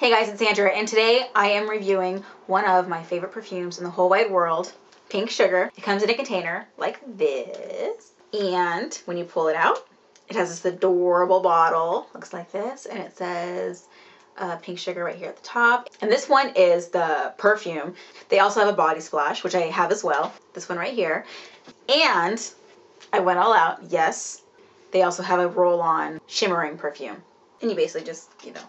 Hey guys, it's Sandra, and today I am reviewing one of my favorite perfumes in the whole wide world, Pink Sugar. It comes in a container like this, and when you pull it out, it has this adorable bottle, looks like this, and it says uh, Pink Sugar right here at the top. And this one is the perfume. They also have a body splash, which I have as well, this one right here. And I went all out, yes. They also have a roll-on shimmering perfume. And you basically just, you know,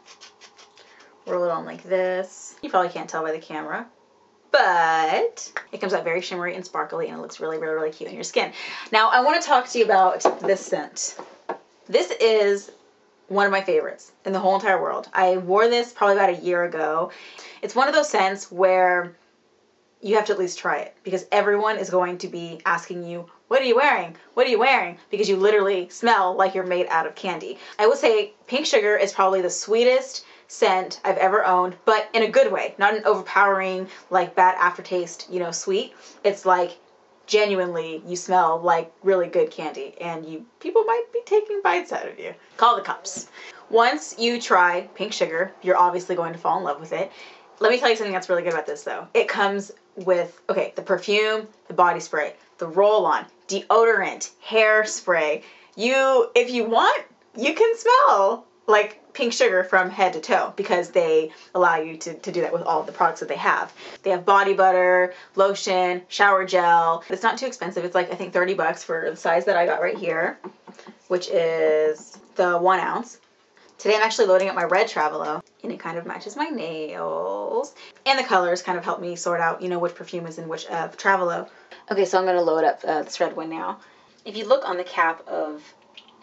roll it on like this. You probably can't tell by the camera, but it comes out very shimmery and sparkly and it looks really, really, really cute on your skin. Now, I want to talk to you about this scent. This is one of my favorites in the whole entire world. I wore this probably about a year ago. It's one of those scents where you have to at least try it because everyone is going to be asking you, what are you wearing? What are you wearing? Because you literally smell like you're made out of candy. I would say Pink Sugar is probably the sweetest scent I've ever owned, but in a good way, not an overpowering, like bad aftertaste, you know, sweet. It's like genuinely you smell like really good candy and you people might be taking bites out of you. Call the cops. Once you try pink sugar, you're obviously going to fall in love with it. Let me tell you something that's really good about this though. It comes with okay, the perfume, the body spray, the roll-on, deodorant, hairspray. You if you want, you can smell like pink sugar from head to toe because they allow you to, to do that with all the products that they have. They have body butter, lotion, shower gel. It's not too expensive. It's like I think 30 bucks for the size that I got right here, which is the one ounce. Today I'm actually loading up my red Travalo and it kind of matches my nails. And the colors kind of help me sort out, you know, which perfume is in which uh, Travalo. Okay, so I'm going to load up uh, this red one now. If you look on the cap of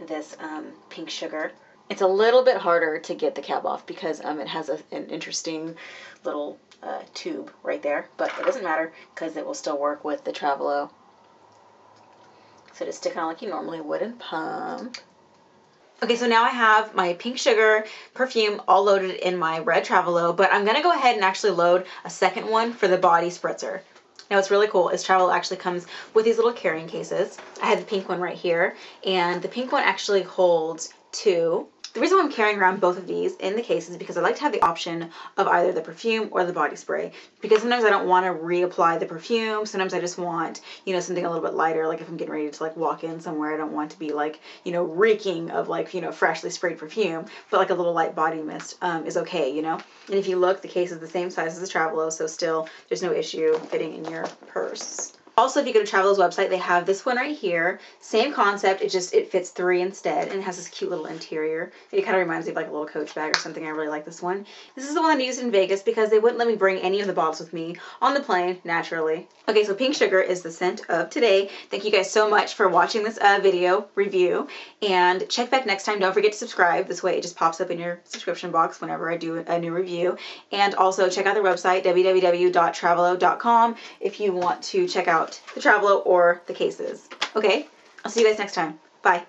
this um, pink sugar, it's a little bit harder to get the cap off because um, it has a, an interesting little uh, tube right there, but it doesn't matter because it will still work with the Travalo. So just stick on like you normally would and pump. Okay, so now I have my pink sugar perfume all loaded in my red Travalo, but I'm gonna go ahead and actually load a second one for the body spritzer. Now what's really cool is Travalo actually comes with these little carrying cases. I had the pink one right here, and the pink one actually holds two the reason why I'm carrying around both of these in the case is because I like to have the option of either the perfume or the body spray because sometimes I don't want to reapply the perfume. Sometimes I just want, you know, something a little bit lighter. Like if I'm getting ready to like walk in somewhere, I don't want to be like, you know, reeking of like, you know, freshly sprayed perfume, but like a little light body mist um, is okay, you know? And if you look, the case is the same size as the Travalo, so still there's no issue fitting in your purse. Also, if you go to Travalo's website, they have this one right here. Same concept, it just, it fits three instead, and has this cute little interior. It kind of reminds me of like a little coach bag or something. I really like this one. This is the one I used in Vegas because they wouldn't let me bring any of the bottles with me on the plane, naturally. Okay, so Pink Sugar is the scent of today. Thank you guys so much for watching this uh, video review, and check back next time. Don't forget to subscribe. This way it just pops up in your subscription box whenever I do a new review. And also check out their website, www.travalo.com, if you want to check out the Travalo or the cases. Okay, I'll see you guys next time. Bye.